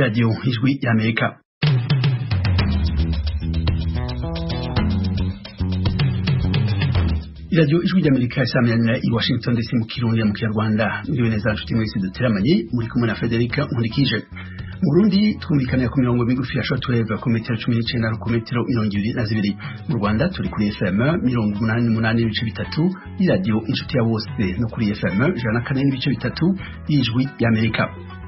radio Ijwi y'Amerika iradiyo ijwi ry'amerika isamirana i washington ndetse mu kirundi mu kinyarwanda muriwe neza nshuti mwese duteramanye muri kumwe na federica nkurikije mu burundi twumvikanira ku mirongo migufi ya shortwave ku metero cumi ku metero mirongo ibiri na zibiri. Mu rwanda turi kuri fm mirongo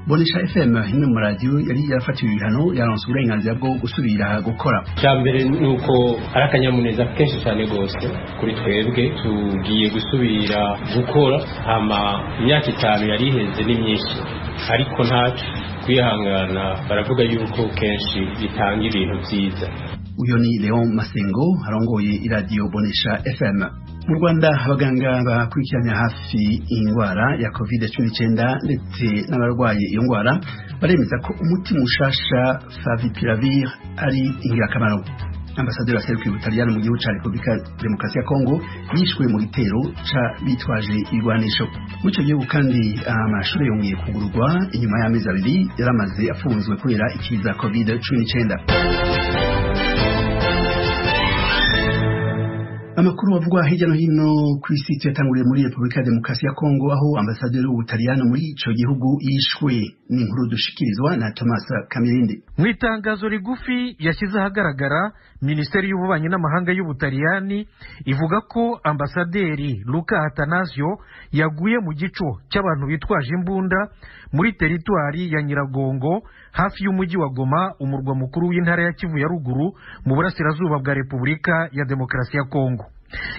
bonesha fm imwe mu radiyo yari yarafatiwe ibihano yaronse uburenganzira bwo gusubira gukora. Icya mbere ni uko ari akanyamuneza kenshi cyane rwose kuri twebwe tugiye gusubira gukora. Hama imyaka itanu yari iheze ni myinshi. Ariko ntacu kwihangana baravuga yuko kenshi bitanga ibintu byiza. Uyu ni leon masengo arongoye iradiyo bonesha fm mu rwanda abaganga bakurikiranya hafi indwara ya covid cumi n'icyenda ndetse n'abarwaye iyo ndwara baremeza ko umuti mushasha favipiravir ari ingirakamaro. Ambasaderi waserukiye ubutaliyani mu gihugu cya repubulika demokarasi ya kongo yishwe mu gitero bitwaje ibigwanisho. Muri icyo gihugu kandi amashuri yongeye kugurwa inyuma y'amezi abiri yaramaze afunzwe kubera ikiza covid cumi n'icyenda amakuru avugwa hirya no hino ku isi yatanguriye muri repubulika ya demokarasi ya kongo aho ambasaderi w'Ubutaliyano muri ico gihugu yishwe n'inkuru dushikirizwa na thomas kamirindi mu itangazo rigufi yashyize ahagaragara minisiteri y'ububanyi n'amahanga y'ubutaliyani ivuga ko ambasaderi luka atanasio yaguye mu gico cy'abantu bitwaje imbunda muri teritwari ya nyiragongo hafi y'umujyi wa goma umurwa mukuru w'intara ya kivu ya ruguru mu burasirazuba bwa repubulika ya demokarasi ya kongo.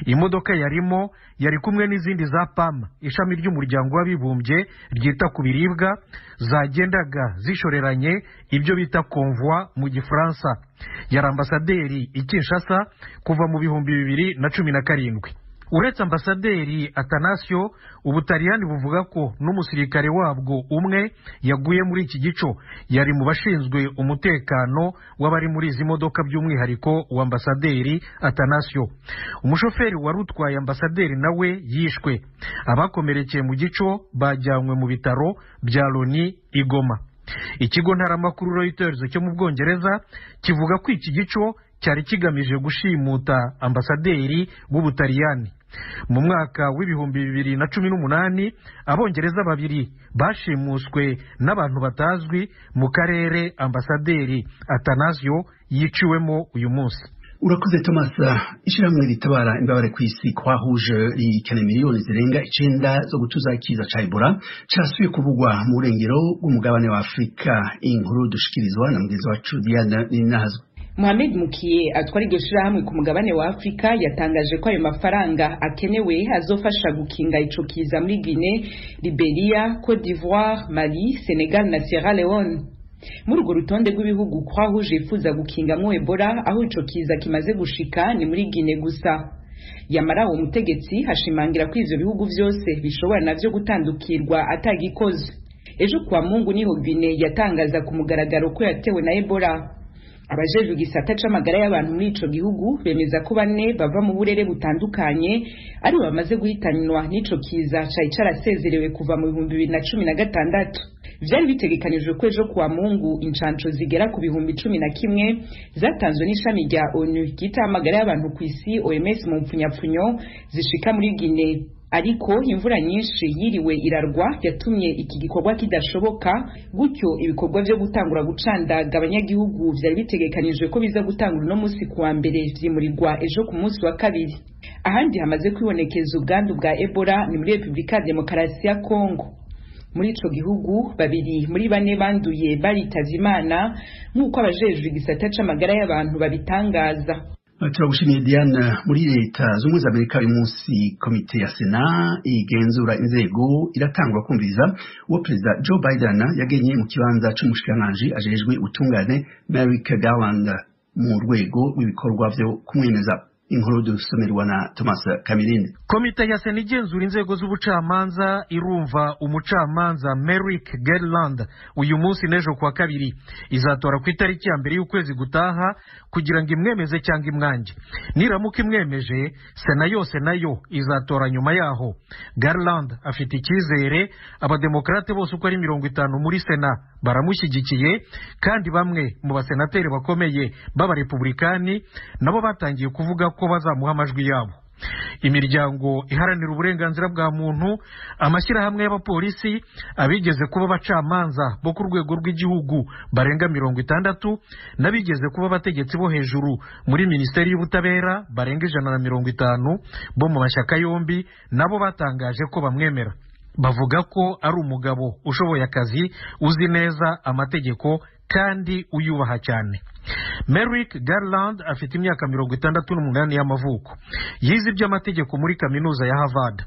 Imodoka yarimo yari kumwe n'izindi za pam ishami ry'umuryango w'abibumbye ryita ku biribwa zagendaga zishoreranye ibyo bita konvoi mu gifaransa. Yari ambasaderi i kinshasa kuva mu bihumbi bibiri na cumi na karindwi. Uretse ambasaderi atanasio ubutaliyani buvuga ko n'umusirikare wabwo umwe yaguye muri iki gico. Yari mu bashinzwe umutekano w'abari muri izi modoka by'umwihariko wa ambasaderi atanasio. Umushoferi wari utwaye ambasaderi nawe yishwe. Abakomerekeye mu gico bajyanywe mu bitaro bya loni igoma ikigo ntaramakuru reuters cyo mu bwongereza kivuga ko iki gico cyari kigamije gushimuta ambasaderi w'ubutaliyani. Mu mwaka w'ibihumbi bibiri na cumi n'umunani abongereza babiri bashimuswe n'abantu batazwi mu karere ambasaderi atanasio yiciwemo uyu munsi. Urakoze thomas. Ishyirahamwe ritabara imbabare ku isi kwahuje rikene miliyoni zirenga icenda zo gutuza ikiza ca ebola. Casuye kuvugwa mu burengero bw'umugabane wa afurika inkuru dushikirizwa na mugenzi wacu diana ninazwe Mohamed Mukiye atwara iryo shirahamwe ku mugabane wa Afrika yatangaje ko ayo mafaranga akenewe azofasha gukinga ico kiza muri Guinea, Liberia, Cote d'Ivoire, Mali, Senegal na Sierra Leone. muri urwo rutonde rw'ibihugu kwahuje yifuza gukingamwo Ebola aho ico kiza kimaze gushika ni muri Guinea gusa. Yamara uwo mutegetsi hashimangira ko ivyo bihugu vyose bishobora navyo gutandukirwa atagikoze ejo kwa Mungu ni ho Guinea yatangaza ku mugaragaro ko yatewe na Ebola. Abajejwe igisata c'amagara y'abantu muri ico gihugu bemeza ko bane bava mu burere butandukanye ari bamaze guhitanwa n'ico kiza cari carasezerewe kuva mu bihumbi bibiri na cumi na gatandatu. Vyari bitegekanijwe ko ejo kuwa mungu incanco zigera ku bihumbi cumi na kimwe zatanzwe n'ishami rya onu. Ryita amagara y'abantu ku isi oms mu mpfunyapfunyo zishika muri guinea. Ariko imvura nyinshi yiriwe irarwa yatumye iki gikorwa kidashoboka gutyo ibikorwa vyo gutangura gucandaga abanyagihugu vyari bitegekanijwe ko biza gutangura uno musi kuwa mbere vyimurirwa ejo ku munsi wa kabiri. Ahandi hamaze kwibonekeza ubwandu bwa ebola ni muri repubulika ya demokarasi ya kongo muri ico gihugu babiri muri bane banduye baritavye imana nk'uko abajejwe igisata c'amagara y'abantu babitangaza. Turagushimiye diane muri leta z'ubumwe za amerika uyu munsi komite ya sena igenzura inzego iratangwa kumviriza uwo perezida joe biden yagenye mu kibanza c'umushikiranganji ajejwe ubutungane merrick garland mu rwego rw'ibikorwa vyo kumwemeza inkuru dusomerwa na thomas kamirinde. Komite ya sena igenzura inzego z'ubucamanza irumva umucamanza merrick gerland uyu munsi n'ejo kuwa kabiri. Izatora ku itariki ya mbere y'ukwezi gutaha kugira ngo imwemeze cyangwa imwange. Niramuka imwemeje sena yose na yo izatora nyuma yaho. Gerland afite icyizere abademokarate bose uko ari mirongo itanu muri sena baramushyigikiye kandi bamwe mu basenateri bakomeye b'abarepublikani nabo batangiye kuvuga ko bazamuha amajwi yabo. Imiryango iharanira uburenganzira bwa muntu amashyirahamwe y'abapolisi abigeze kuba abacamanza bo ku rwego rw'igihugu barenga mirongo itandatu n'abigeze kuba abategetsi bo hejuru muri minisiteri y'ubutabera barenga ijana na mirongo itanu bo mu mashyaka yombi nabo batangaje ko bamwemera. Bavuga ko ari umugabo ushoboye akazi uzi neza amategeko kandi uyubaha cyane. Merrick Garland afite imyaka mirongo itandatu n'umunani y'amavuko. Yize iby'amategeko muri kaminuza ya Harvard.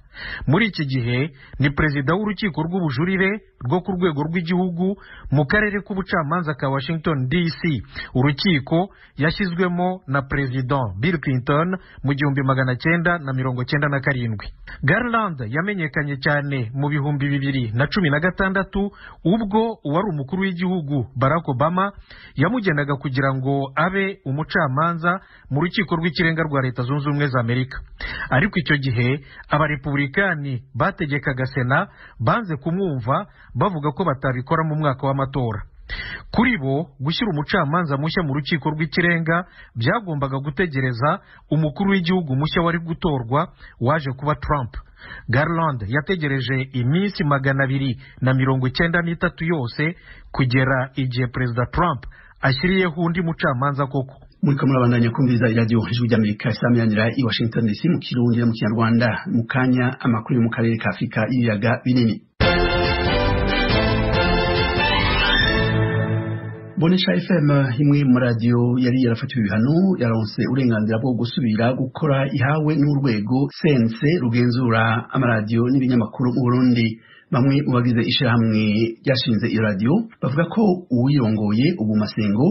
Muri iki gihe ni perezida w'urukiko rw'ubujurire rwo ku rwego rw'igihugu mu karere k'ubucamanza ka Washington DC urukiko yashyizwemo na perezida Bill Clinton mu gihumbi magana cyenda na mirongo cyenda na karindwi. Garland yamenyekanye cyane mu bihumbi bibiri na cumi na gatandatu ubwo uwari umukuru w'igihugu Barack Obama yamugenaga kugira ngo abe umucamanza mu rukiko rw'ikirenga rwa leta zunze ubumwe za amerika. Ariko icyo gihe abarepublikani bategekaga sena banze kumwumva bavuga ko batabikora mu mwaka w'amatora. Kuri bo gushyira umucamanza mushya mu rukiko rw'ikirenga byagombaga gutegereza umukuru w'igihugu mushya wari gutorwa waje kuba Trump. Garland yategereje iminsi magana abiri na mirongo icyenda n'itatu yose kugera igihe perezida Trump ashyiriyeho undi mucamanza koko? Muri ko murabandanya kumviriza iradiyo ijwi ry'amerika isameranira i washington dc mu kirundi no mu kinyarwanda mu kanya amakuru yo mu karere ka afurika y'ibiyaga binini. Bonesha fm imwe mu radiyo yari yarafatiwe ibihano yaronse uburenganzira bwo gusubira gukora ihawe n'urwego sense rugenzura amaradiyo n'ibinyamakuru mu burundi. Bamwe mu bagize ishyirahamwe ryashinze iyo radiyo bavuga ko uwirongoye ubu masengo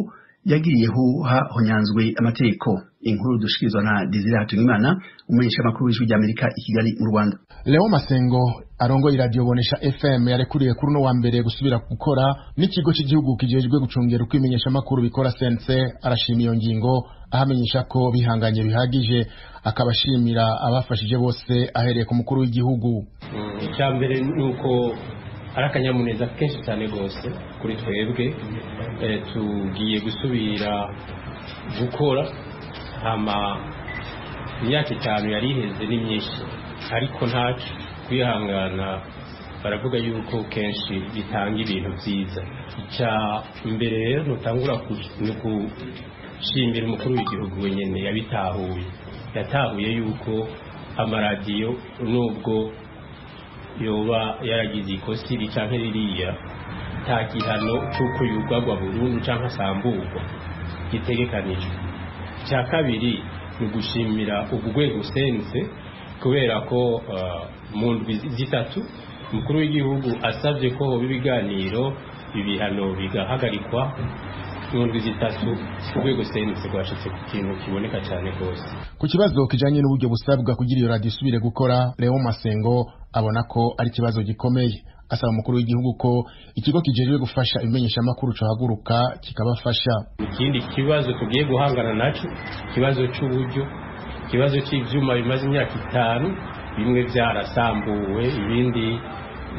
yagiriyeho hahonyanzwe amategeko. Inkuru dushikirizwa na Desire Hatungimana umumenyesha makuru w'ijwi ry'Amerika i Kigali mu Rwanda. Leo Masengo arongoye iradiyo bonesha FM yarekuriye kuri uno wa mbere gusubira gukora n'ikigo cy'igihugu kijejwe gucungera uko imenyesha makuru bikora sense. Arashima iyo ngingo ahamenyesha ko bihanganye bihagije akabashimira abafashije bose ahereye ku mukuru w'igihugu. Icya mbere ni uko ari akanyamuneza kenshi cyane rwose. Kuri twebwe tugiye gusubira gukora. Imyaka itanu yari iheze ni myinshi. Ariko ntacu kwihangana. Baravuga yuko kenshi bitanga ibintu byiza. Icya mbere rero nutangura ni ugushimira umukuru w'igihugu wenyine yabitahuye. Yatahuye yuko amaradiyo nubwo yoba yaragize ikosi cyangwa ririya nta gihano cy'uko yugagwa burundu cyangwa asamburwa gitegekanijwe. Icya kabiri ni ugushimira urwego sense kubera ko mu ndwi zitatu umukuru w'igihugu asabye ko ibiganiro ibihano bigahagarikwa. Mu ndwi zitatu urwego sense rwashyitse ku kintu kiboneka cyane rwose. Ku kibazo kijanye n'uburyo busabwa kugira iyo radiyo isubire gukora Leo Masengo abona ko ari ikibazo gikomeye. Asaba umukuru w'igihugu ko ikigo kijejwe gufasha ibimenyeshamakuru cohaguruka kikabafasha. Ikindi kibazo tugiye guhangana naco ikibazo c'uburyo ikibazo c'ivyuma bimaze imyaka itanu bimwe byarasambuwe ibindi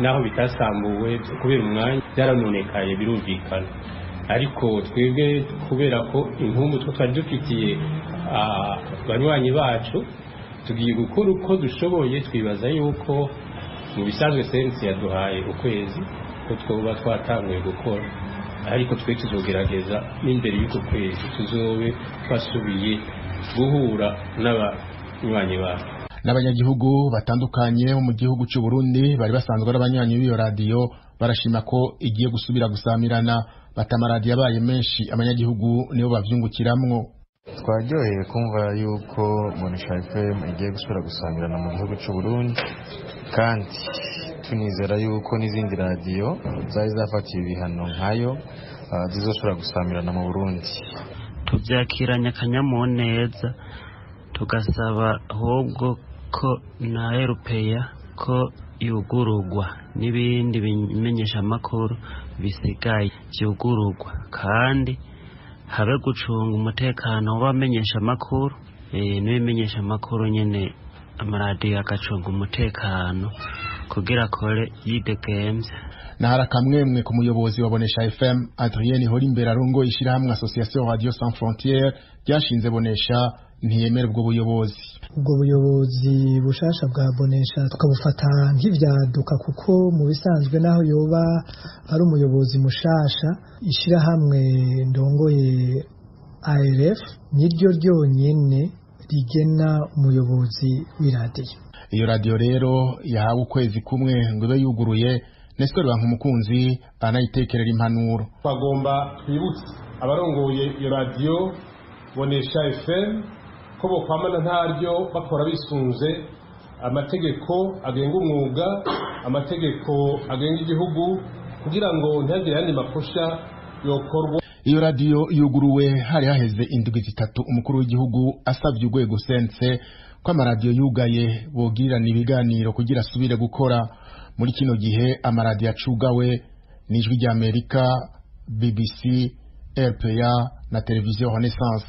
naho bitasambuwe kubera umwanya byaranonekaye birumvikana. Ariko twebwe kubera ko inkumbu two twari dufitiye banywanyi bacu tugiye gukora uko dushoboye twibaza yuko mu bisanzwe sensi yaduhaye ukwezi ko twoba twatanguye gukora. Ariko twe tuzogerageza n'imbere y'uko kwezi tuzobe twasubiye guhura n'abanywanyi bacu. N'abanyagihugu batandukanye bo mu gihugu cy'u Burundi bari basanzwe ari abanywanyi b'iyo radiyo barashima ko igiye gusubira gusamirana. Bata amaradiyo abaye menshi abanyagihugu nibo bavyungukiramwo. Twaryoheye kumva yuko Bonesha FM igiye gusubira gusamirana mu gihugu cy'u Burundi. Kandi tunizera yuko n'izindi radiyo zari zafatiwe ibihano nkayo zizosubira gusamirana mu Burundi. Tubyakiranye akanyamuneza tugasaba ahubwo ko na erupeya ko yugururwa n'ibindi bimenyeshamakuru bisigaye. Byugururwa kandi habe gucunga umutekano w'abamenyeshamakuru n'ibimenyeshamakuru nyine amaradiyo agacunga umutekano kugira akore yidegemvye nahari akamwemwe ku muyobozi wa bonesha fm adrien horimbere arongo ishyirahamwe association radio sans frontiere ryashinze bonesha ntiyemera ubwo buyobozi. Ubwo buyobozi bushasha bwa bonesha tukabufata nk'ivyaduka kuko mu bisanzwe naho yoba ari umuyobozi mushasha ishyirahamwe ndongoye arf niryo ryonyene rigena umuyobozi w'iradiyo. Iyo radiyo rero yahawe ukwezi kumwe ngo ibe yuguruye nestor umukunzi anayitekerera impanuro. Bagomba twibutse. Abarongoye iyo radiyo bonesha fm ko bokwamana ntaryo bakora bisunze. Amategeko agenga umwuga amategeko agenga igihugu kugira ngo ntihagire ayandi makosa yokorwa. Iyo radiyo yuguruwe hari haheze indwi zitatu. Umukuru w'igihugu asabye urwego sense ko amaradiyo yugaye. Bogirirana ibiganiro kugira asubire gukora. Muri kino gihe amaradiyo acugawe. N'ijwi ry'amerika bbc rpa na televiziyo renaissance.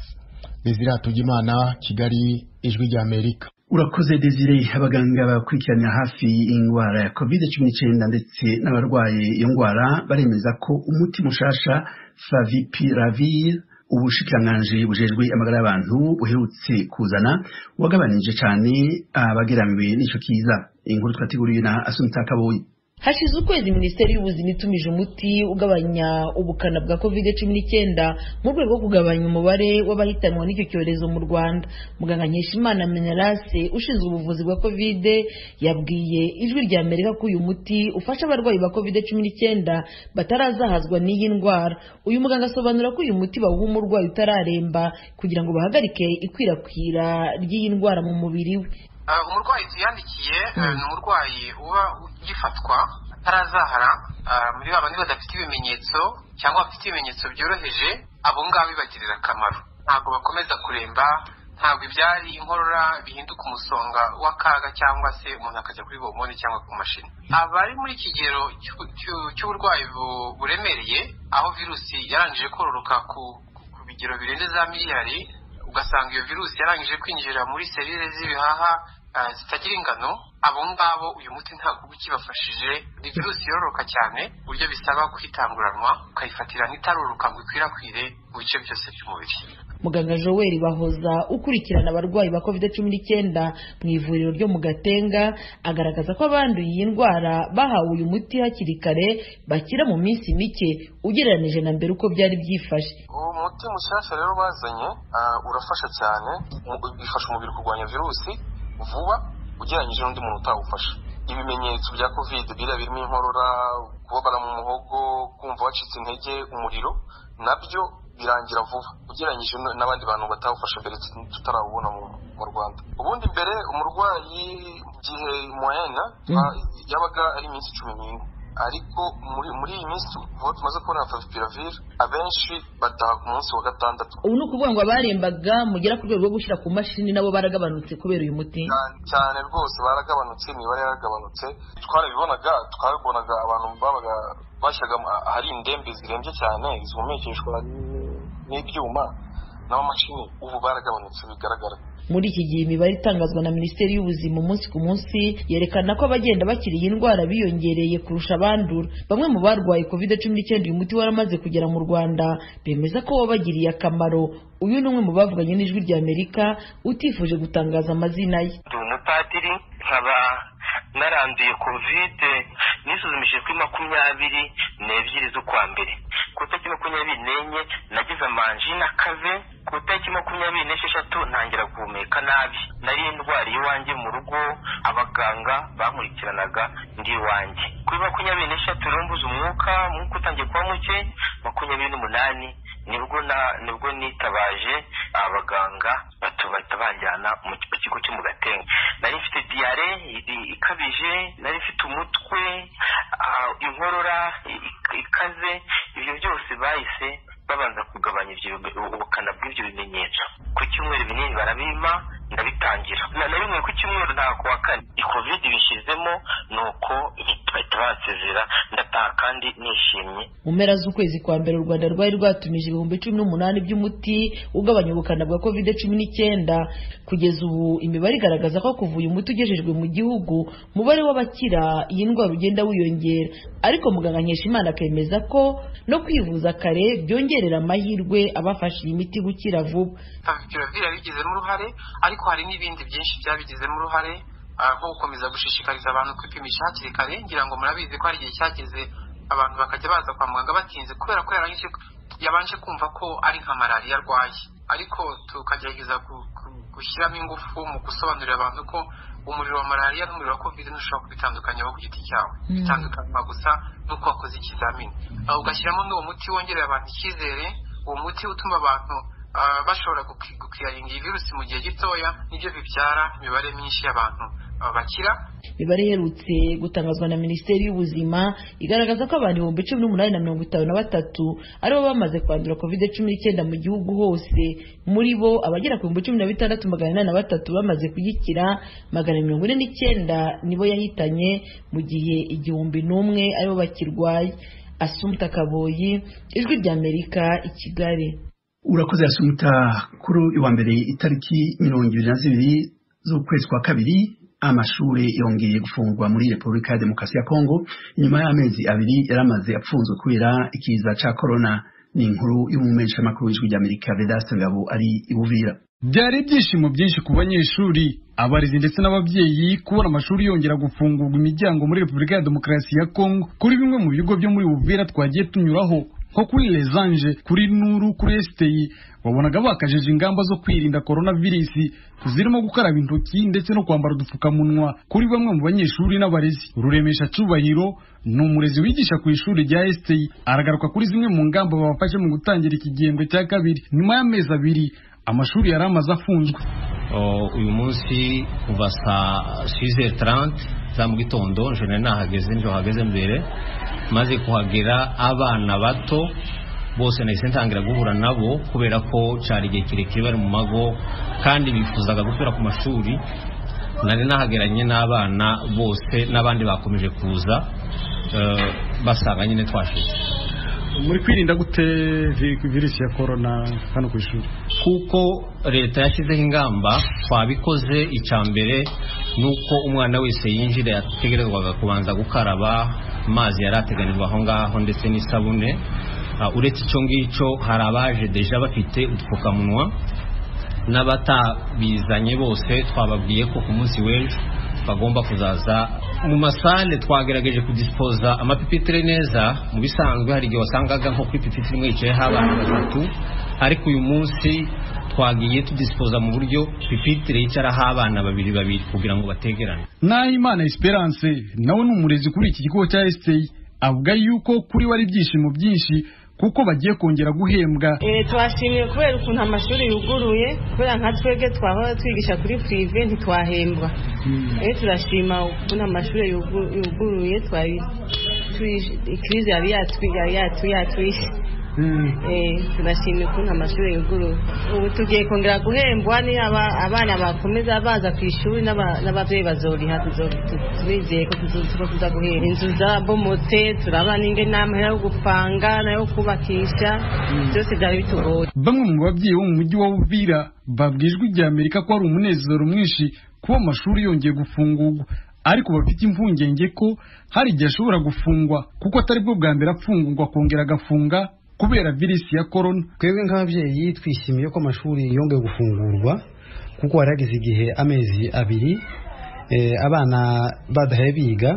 Desire hatugimana kigali ijwi ry'amerika urakoze desire. Abaganga bakurikiranira hafi indwara ya covid cumi n'icyenda ndetse n'abarwaye iyo ndwara baremeza ko umuti mushasha favipiravir ubushikiranganji bujejwe amagara y'abantu buherutse kuzana wagabanije cyane abageramiwe n'ico kiza. Inkuru twateguriwe na Asumta Kaboyi. Hashize ukwezi minisiteri y'ubuzima itumije umuti ugabanya ubukana bwa covid cumi n'icyenda mu rwego rwo kugabanya umubare w'abahitanwa n'icyo cyorezo mu rwanda. Muganga nkeshimana menelase ushinzwe ubuvuzi bwa covid yabwiye ijwi rya amerika ko uyu muti ufasha abarwayi ba covid cumi n'icyenda batarazahazwa n'iyi ndwara. Uyu muganga asobanura ko uyu muti bawuha umurwayi utararemba kugira ngo bahagarike ikwirakwira ry'iyi ndwara mu mubiri we. Umurwayi tuyandikiye ni umurwayi uba ugifatwa atarazahara muri ba bandi badafite ibimenyetso cyangwa bafite ibimenyetso byoroheje abo ngabo bibagirira akamaro. Ntabwo bakomeza kuremba ntabwo ibyari inkorora bihinduka umusonga w'akaga cyangwa se umuntu akajya kuri bomoni cyangwa ku mashini. Abari muri kigero cy'uburwayi buremereye aho virusi yarangije kororoka ku bigero birenze za miliyari ugasanga iyo virusi yarangije kwinjira muri serire z'ibihaha zitagira ingano abo ngabo uyu muti ntabwo uba ukibafashije ni virusi yororoka cyane uburyo bisaba kwitanguranwa ukayifatira n'itaroroka ngo ikwirakwire mu bice byose by'umubiri. Muganga joel bahoza ukurikirana abarwayi ba covid cumi n'icyenda mu ivuriro ryo mu gatenga agaragaza ko abanduye iyi ndwara bahawe uyu muti hakiri kare bakira mu minsi mike ugereranije na mbere uko byari byifashe. Uwo muti mushyashya rero bazanye urafasha cyane bifasha umubiri kurwanya virusi vuba ugereranyije n'undi muntu utawufasha ibimenyetso bya covid biriya birimo inkorora kubabara mu muhogo kumva wacitse intege umuriro na byo birangira vuba. Ugereranyije n'abandi bantu batawufasha mbere tutarawubona mu rwanda. Ubundi mbere umurwayi gihe moyena yabaga ari iminsi cumi n'ine ariko muri iyi minsi vuba tumaze kubona favipiravir abenshi bataha ku munsi wa gatandatu. Ubu ni ukuvuga ngo abarembaga mugera ku rwego rwo gushyira ku mashini nabo baragabanutse kubera uyu muti. Cyane rwose baragabanutse imibare yaragabanutse. Twarabibonaga twabibonaga abantu babaga bashyiraga ahari indembe zirembye cyane zihumekeshwa n'ibyuma n'amamashini ubu baragabanutse bigaragara. Muri iki gihe imibare itangazwa na minisiteri y'ubuzima umunsi ku munsi yerekana ko abagenda bakira iyi ndwara biyongereye kurusha abandura. Bamwe mu barwaye covid cumi n'icyenda uyu muti waramaze kugera mu rwanda bemeza ko wabagiriye akamaro. Uyu ni umwe mu bavuganye n'ijwi rya amerika utifuje gutangaza amazina ye. Ndi umupadiri nkaba naranduye kovide nisuzumishije kuri makumyabiri n'ebyiri z'ukwa mbere. Ku itariki makumyabiri n'enye nagize amanjina akaze ku itariki makumyabiri n'esheshatu ntangira guhumeka nabi. Nari ndwara iwanjye mu rugo abaganga bankurikiranaga ndi iwanjye. Kuri makumyabiri n'eshatu rero mbuze umwuka umwuka utangiye kuba muke makumyabiri n'umunani ni bwo ni bwo nitabaje abaganga bahita banjyana mu kigo cyo mu gatenga nari mfite diyare ikabije nari mfite umutwe inkorora ikaze ibyo byose bahise babanza kugabanya ubukana bw'ibyo bimenyetso. Ku cyumweru binini barabima ndabitangira na na rimwe ku cyumweru nta kuwa kane. Covid bishyizemo ni uko bahita bansezera ndataha kandi nishimye. Mu mpera z'ukwezi kwa mbere u rwanda rwari rwatumije ibihumbi cumi n'umunani by'umuti ugabanya ubukana bwa covid cumi n'icyenda. Kugeza ubu imibare igaragaza ko kuva uyu muti ugejejwe mu gihugu umubare w'abakira iyi ndwara ugenda wiyongera. Ariko muganga nkeshimana akemeza ko no kwivuza kare byongerera amahirwe abafashe iyi miti gukira vuba. Yabigizemo uruhare ariko hari n'ibindi byinshi byabigizemo uruhare nko gukomeza gushishikariza abantu kwipimisha hakiri kare ngira ngo murabizi ko hari igihe cyageze abantu bakajya baza kwa muganga batinze kubera ko yabanje kumva ko ari nka malariya arwaye. Ariko tukagerageza gushyiramo ingufu mu gusobanurira abantu ko umuriro wa malariya n'umuriro wa covid ntushobora kubitandukanyaho ku giti cyawe. Bitandukanywa gusa n'uko wakoze ikizamini. Ugashyiramo n'uwo muti wongerera abantu icyizere uwo muti utuma abantu bashobora gukiyaringa iyi virusi mu gihe gitoya ni byo bibyara imibare myinshi y'abantu bakira. Imibare iherutse gutangazwa na minisiteri y'ubuzima igaragaza ko abantu ibihumbi cumi n'umunani na mirongo itanu na batatu ari bo bamaze kwandura covid cumi n'icyenda mu gihugu hose. Muri bo abagera ku bihumbi cumi na bitandatu magana inani na batatu bamaze kuyikira magana mirongo ine n'icyenda nibo yahitanye mu gihe igihumbi n'umwe ari bo bakirwaye. Asumta kaboyi ijwi ry'amerika i kigali. Urakoze asumta kuri uwa mbere itariki mirongo ibiri na zibiri z'ukwezi kwa kabiri amashuri yongeye gufungwa muri repubulika ya demokarasi ya kongo. Nyuma y'amezi abiri yari amaze apfunzwe kubera ikiza cya korona ni inkuru y'umumenyeshamakuru w'ijwi ry'amerika vedaste ngabo ari ibuvira byari ibyishimo byinshi ku banyeshuri abarezi ndetse n'ababyeyi kubona amashuri yongera gufungurwa imiryango muri repubulika ya demokarasi ya kongo. Kuri bimwe mu bigo byo muri buvira twagiye tunyuraho. Nko kuri lezanje kuri nuru kuri esiteyi wabonaga bakajeje ingamba zo kwirinda coronavirus zirimo gukaraba intoki ndetse no kwambara udupfukamunwa kuri bamwe mu banyeshuri n'abarezi. Ruremesha cubahiro ni umurezi wigisha ku ishuri rya esiteyi aragaruka kuri zimwe mu ngamba babafashe mu gutangira iki gihembwe cya kabiri. Nyuma y'amezi abiri amashuri yari amaze afunzwe. Uyu munsi kuva saa size taranti za mu gitondo jene nahageze nijoro hageze mbere. Maze kuhagera abana bato bose nahise ntangira guhura nabo kubera ko cyari igihe kirekire bari mu mago kandi bifuzaga gusubira ku mashuri. Nari nahageranye n'abana bose n'abandi bakomeje kuza basanga nyine twashize. Muri kwirinda gute virusi ya korona hano ku ishuri? Kuko leta yashyizeho ingamba twabikoze icya mbere ni uko umwana wese yinjira yategerezwaga kubanza gukaraba amazi yari ateganijwe aho ngaho ndetse n'isabune uretse icyo ngicyo hari abaje deja bafite udupfukamunwa n'abatabizanye bose twababwiye ko ku munsi w'ejo bagomba kuzaza mu masale twagerageje kudisipoza amapipitire neza. Mu bisanzwe hari igihe wasangaga nko kuri pipitire imwe yicayeho abana batatu ariko uyu munsi twagiye tudisipoza mu buryo pipitire yicaraho abana babiri babiri kugira ngo bategerane. Nahimana esperance nawe ni umurezi kuri iki kigo cya esiteyi avuga yuko kuri we ari ibyishimo byinshi kuko bagiye kongera guhembwa. Twashimiye kubera ukuntu amashuri yuguruye kubera nka twebwe twahora twigisha kuri purive ntitwahembwa. Rero turashima ukuntu amashuri yuguruye ikirize yari yatwishe turashimye ukuntu amashuri yuguruye ubu tugiye kongera guhembwa niyo abana bakomeza baza ku ishuri n'ababyeyi bazoriha turizeye ko tuza guhera. Inzu zabomotse turaba n'inge nama yo gupanga na yo kubakisha. Byose byari bitugoye. Bamwe mu babyeyi bo mu mujyi wa Uvira babwijwe ijya Amerika ko ari umunezero mwinshi kuba amashuri yongeye gufungurwa. Ariko bafite impungenge ko hari igihe ashobora gufungwa kuko atari bwo bwa mbere afungurwa akongera agafunga. Kubera virusi ya korona twebwe nk'ababyeyi twishimiye ko amashuri yongeye gufungurwa kuko hari hageze igihe amezi abiri abana badahe biga.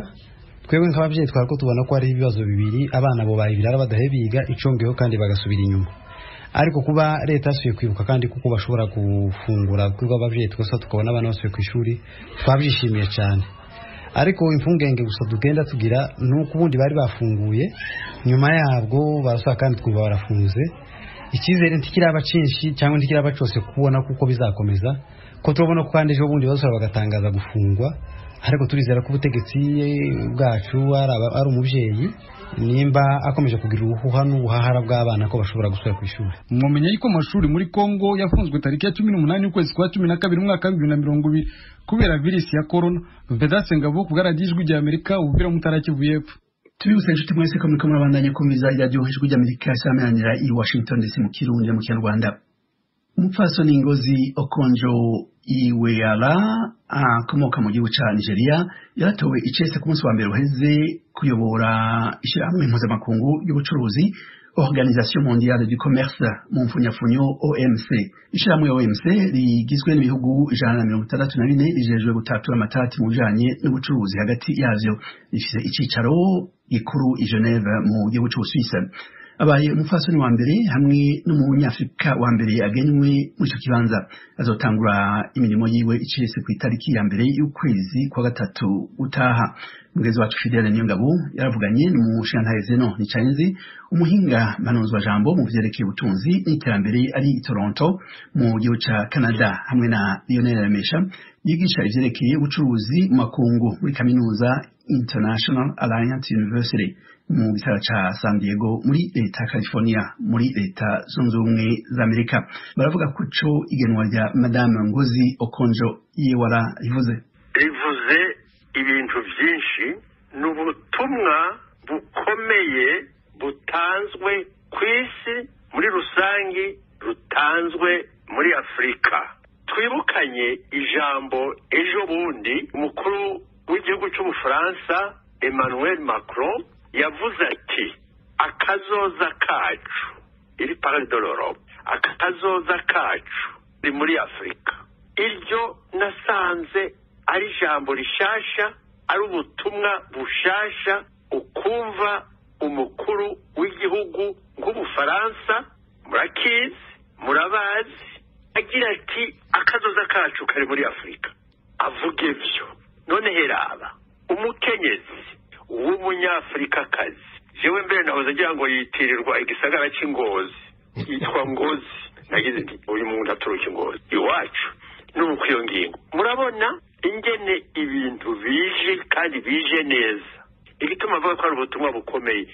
Twebwe nk'ababyeyi twari ko tubona ko hari ibibazo bibiri abana bo bayibirara badahe biga icongeyeho kandi bagasubira inyuma. Ariko kuba leta yasubiye kwibuka kandi kuko bashobora gufungura twebwe ababyeyi twese tukabona abana basubiye ku ishuri twabyishimiye cyane. Ariko impungenge gusa tugenda tugira ni uko ubundi bari bafunguye nyuma yabwo barasaba kandi twumva barafunze. Icyizere ntikiraba cyinshi cyangwa ntikiraba cyose kubona kuko bizakomeza. Ko turabona ko kandi ejo bundi bazasaba bagatangaza gufungwa ariko turizera ko ubutegetsi bwacu ari umubyeyi. Nimba akomeje kugira uruhuha n'ubuhahara bw'abana ko bashobora gusubira ku ishuri. Mwamenya yuko amashuri muri kongo yafunzwe tariki ya cumi n'umunani y'ukwezi kwa cumi na kabiri umwaka w'ibihumbi na mirongo ibiri kubera virusi ya korona vedase ngabo ku bwaradiyo ijwi rya amerika ububira mutara kivu y'epfo. Tubibutsa inshuti mwese ko muriko murabandanya kumviza iradiyo ijwi rya amerika isameranira i washington dc mu kirundi mu kinyarwanda umupfasoni ngozi okonjo iweala akomoka mu gihugu ca nigeria yaratowe icese ku munsi wa mbere uheze kuyobora ishyirahamwe mpuzamakungu y'ubucuruzi organisation mondiale du commerce mu mfunyafunyo omc ishyirahamwe omc rigizwe n'ibihugu ijana na mirongo itandatu na bine rijejwe gutatura amatati mu bijanye n'ubucuruzi hagati yavyo. Rifise icicaro gikuru i geneve mu gihugu c'ubusuwise abaye umupfasoni wa mbere hamwe n'umunyafurika wa mbere agenywe muri icyo kibanza. Azotangura imirimo yiwe icese ku itariki ya mbere y'ukwezi kwa gatatu utaha mugezi wacu fidele niyongabo yaravuganye n'umushingantahe zeno nicayenzi umuhinga mpanuzwa jambo mu vyerekeye ubutunzi n'iterambere ari i toronto mu gihugu ca canada hamwe na lionel remesha yigisha ivyerekeye ubucuruzi mu makungu muri kaminuza international alliance university. Mu gisagara ca San Diego muri leta ya California muri leta zunze ubumwe za Amerika baravuga ko co igenwa rya Madame Ngozi Okonjo Iweala rivuze. Rivuze ibintu byinshi ni ubutumwa bukomeye butanzwe ku isi muri rusange rutanzwe muri afurika twibukanye ijambo ejo bundi umukuru w'igihugu cy'ubufaransa emmanuel macron yavuze ati akazoza kacu. Iri l'Europe akazoza kacu ni muri afurika iryo nasanze ari ijambo rishasha ari ubutumwa bushasha ukumva umukuru w'igihugu nk'ubufaransa murakizi murabazi agira ati akazoza kacu kari muri afurika avuga ibyo. None heraba umukenyezi w'umunyafurikakazi jewe mbere nahoze agira ngo yitirirwa igisagara cy'ingozi yitwa ngozi. Nagize nti uyu muntu aturuka ingozi. Iwacu nuko iyo ngingo. Murabona ingene ibintu bije kandi bije neza. Igituma avuga ko ari ubutumwa bukomeye.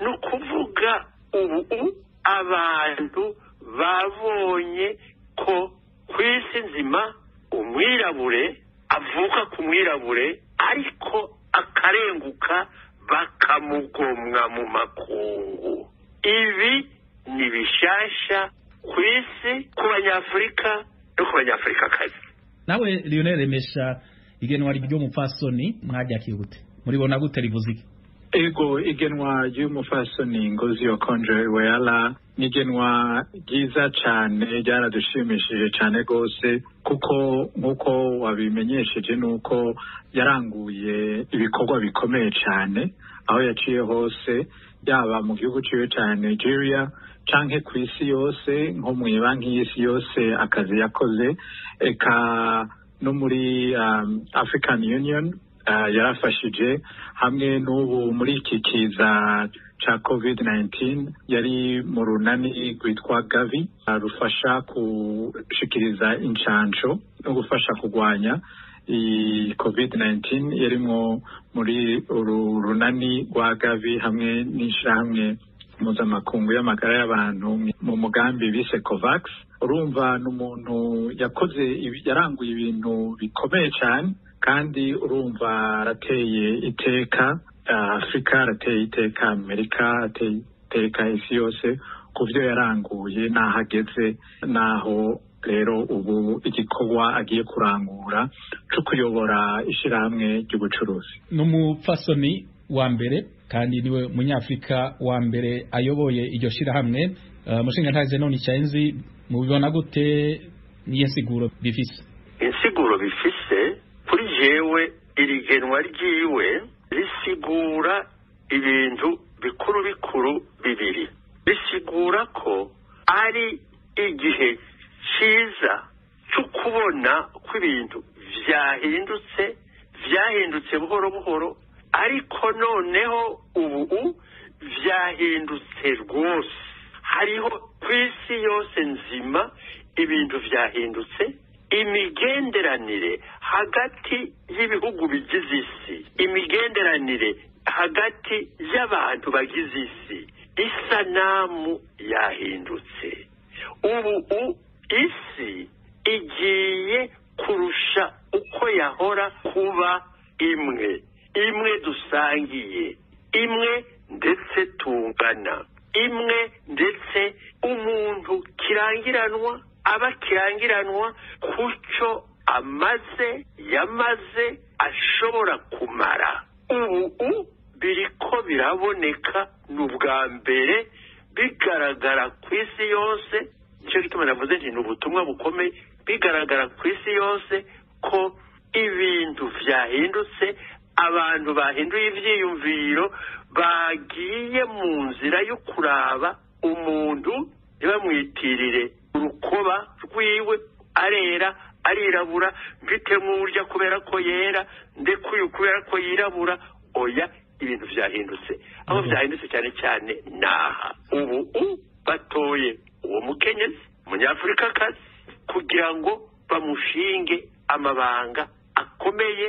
Ni ukuvuga ubu abantu babonye ko ku isi nzima umwirabure avuka ku mwirabure ariko akarenguka bakamugomwa mu makungu. Ibi ni bishasha ku isi ku banyafurika no ku banyafurikakazi. Nawe lionel remesha igenwa ry'umupfasoni mwaryakira gute? Muribona gute rivuze iki? Ego igenwa ry'umufasoni ngozi okonjo iweala ni igenwa ryiza cyane ryaradushimishije cyane rwose kuko nk'uko wabimenyesheje ni uko yaranguye ibikorwa bikomeye cyane aho yaciye hose yaba mu gihugu ciwe cya nigeria canke ku isi yose nko mu banki y'isi yose akazi yakoze eka no muri um, african union yarafashije hamwe n'ubu muri iki kiza ca covid 19 yari mu runani rwitwa gavi uh, rufasha gushikiriza incanco no gufasha kurwanya iyi covid 19 yarimwo muri uru runani rwa gavi hamwe n'ishirahamwe mpuzamakungu y'amagara y'abantu mu mugambi bise covax. Urumva ni umuntu yakoze yaranguye ibintu bikomeye cyane kandi urumva arateye iteka afurika arateye iteka amerika arateye iteka isi yose ku byo yaranguye n'aho ageze n'aho rero ubu igikorwa agiye kurangura cyo kuyobora ishyirahamwe ry'ubucuruzi. Ni umupfasoni wa mbere kandi ni we munyafurika wa mbere ayoboye iryo shyirahamwe umushinga ntazi none icyenzi mubibona gute? N'iyo nsiguro bifise. Insiguro bifise kuri jewe iri genwa ryiwe risigura ibintu bikuru bikuru bibiri. Risigura ko ari igihe cyiza cyo kubona ko ibintu byahindutse byahindutse buhoro buhoro ariko noneho ubu byahindutse rwose. Hariho ku isi yose nzima ibintu byahindutse imigenderanire hagati y'ibihugu bigize isi. Imigenderanire hagati y'abantu bagize isi. Isanamu yahindutse. Ubu isi igiye kurusha uko yahora kuba imwe. Imwe dusangiye imwe ndetse tungana imwe ndetse umuntu kirangiranwa aba kirangiranwa ku cyo amaze yamaze ashobora kumara. Ubu biriko biraboneka ni ubwa mbere bigaragara ku isi yose ni cyo gituma navuze ni ubutumwa bukomeye bigaragara ku isi yose ko ibintu byahindutse abantu bahinduye ibyiyumviro bagiye mu nzira yo kuraba umuntu ntibamwitirire. Urukoba rwiwe arera arirabura mbitemo uburyo kubera ko yera ndekuye kubera ko yirabura. Oya ibintu byahindutse aho byahindutse cyane cyane naha. Ubu batoye uwo mukenyezi umunyafurikakazi kugira ngo bamushinge amabanga akomeye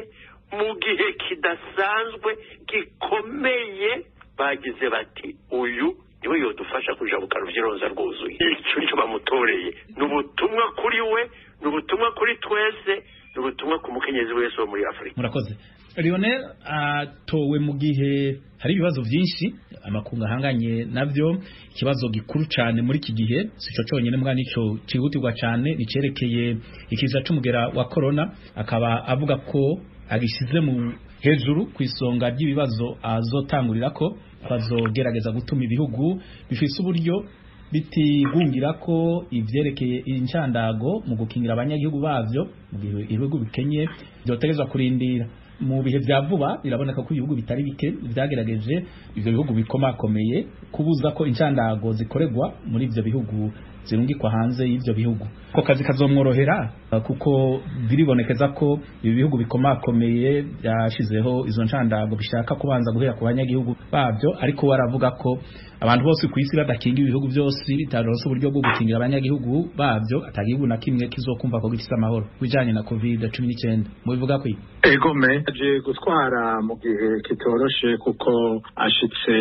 mu gihe kidasanzwe gikomeye. Bagize bati uyu ni we yodufasha kujabuka rubyiroza rwuzuye. Icyo ni cyo bamutoreye. Ni ubutumwa kuri we ni ubutumwa kuri twese ni ubutumwa ku mukenyezi wese wo muri afurika murakoze. Lionel atowe mu gihe hari ibibazo byinshi amakungu ahanganye na byo ikibazo gikuru cyane muri iki gihe si cyo cyonyine mbwa ni cyo cyihutirwa cyane nicyerekeye ikiza cy'umugera wa corona akaba avuga ko agishyize mu hejuru ku isonga ry'ibibazo azotangurira ko bazogerageza gutuma ibihugu bifise uburyo bitigungira ko ivyerekeye incyandago mu gukingira abanyagihugu bavyo mu gihe ibihugu bikenye byotegezwa kurindira. Mu bihe bya vuba biraboneka ko ibihugu bitari bike byagerageje ivyo bihugu bikomakomeye kubuza ko incyandago zikorerwa muri ivyo bihugu zirungikwa hanze y'ivyo bihugu. Ko kazi kazomworohera? Kuko biribonekeza ko ibi bihugu bikomakomeye byashizeho izo ncyandago bishaka kubanza guhera ku banyagihugu babyo ariko waravuga ko abantu bose ku isi badakinga ibihugu byose bitaronse uburyo bwo gukingira abanyagihugu babyo atagihugu na kimwe kizokumva ko gifite amahoro bijanye na covid cumi n'icyenda. Mubivuga ko egome aje gutwara mu gihe kitoroshe kuko ashitse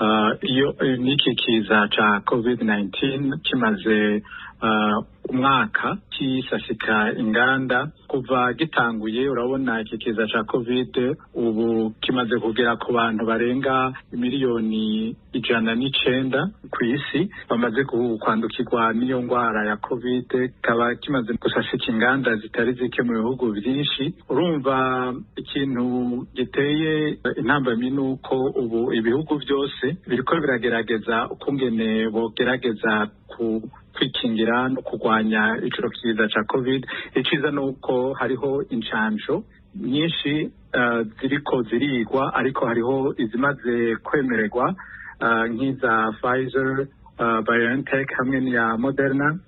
uh, iyo n'iki kiza ca covid 19 kimaze uh, umwaka kisasika inganda kuva gitanguye urabona iki kiza ca covid ubu kimaze kugera ku bantu barenga miliyoni ijana n'icenda ku isi bamaze kwandukirwa n'iyo ndwara ya covid kikaba kimaze gusasika inganda zitari zike mu bihugu byinshi urumva ikintu giteye intambamyi ni uko ubu ibihugu byose biriko biragerageza ukungene bogerageza ku kwikingira no kurwanya iciro kiza ca covid. Iciza ni uko hariho incanco nyinshi uh, ziriko zirigwa ariko hariho izimaze kwemererwa uh, nk'iza Pfizer uh, BioNTech hamwe n'iya Moderna.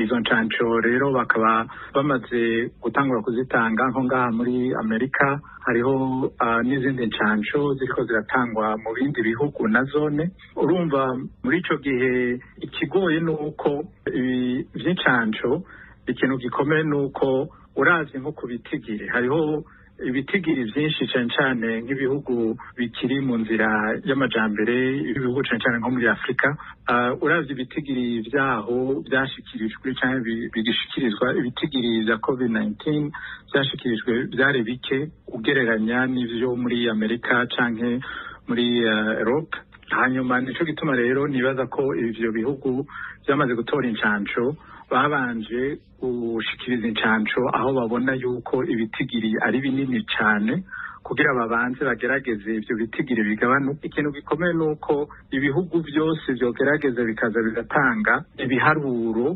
Izo ncanco rero bakaba bamaze gutangura kuzitanga nko ngaha muri amerika hariho uh, n'izindi ncanco ziriko ziratangwa mu bindi bihugu na zone. Urumva muri ico gihe ikigoye ni uko ibi vy'incanco ikintu gikomeye ni uko uravye nko ku bitigiri. Hariho ibitigiri vyinshi cane cane nk'ibihugu bikiri mu nzira y'amajambere ibihugu cane cane nko muri afurika uh, uravye ibitigiri vyaho vyashikirijwe canke bigishikirizwa ibitigiri vya covid 19 vyashikirijwe vyari bike ugereranya n'ivyo muri amerika canke muri uh, europe. Hanyuma nico gituma rero nibaza ko ivyo bihugu vyamaze gutora incanco babanje gushikiriza incanco aho babona yuko ibitigiri ari binini cyane kugira babanze bagerageze ibyo bitigiri bigabanuka ikintu gikomeye ni uko ibihugu byose byogerageza bikaza bigatanga ibiharuro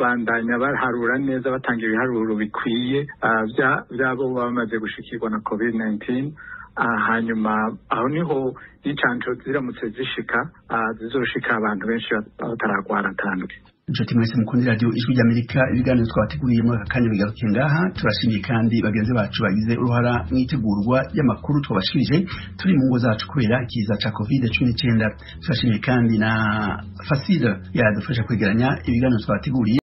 bandanya baharura neza batanga ibiharuro bikwiye byabo bamaze gushikirwa na covid 19 hanyuma aho ni ho n'incanco ziramutse zishika zizoshika abantu benshi bataragwara atandukanye inshuti mwese mukunda radiyo ijwi ry'amerika ibiganiro twabateguriye muri aka kanya bigarukiye ngaha turashimiye kandi bagenzi bacu bagize uruhara mu itegurwa ry'amakuru twabashirije turi mu ngo zacu kubera ikiza cya covid cumi n'icyenda turashimiye kandi na fasile yadufasha kwegeranya ibiganiro twabateguriye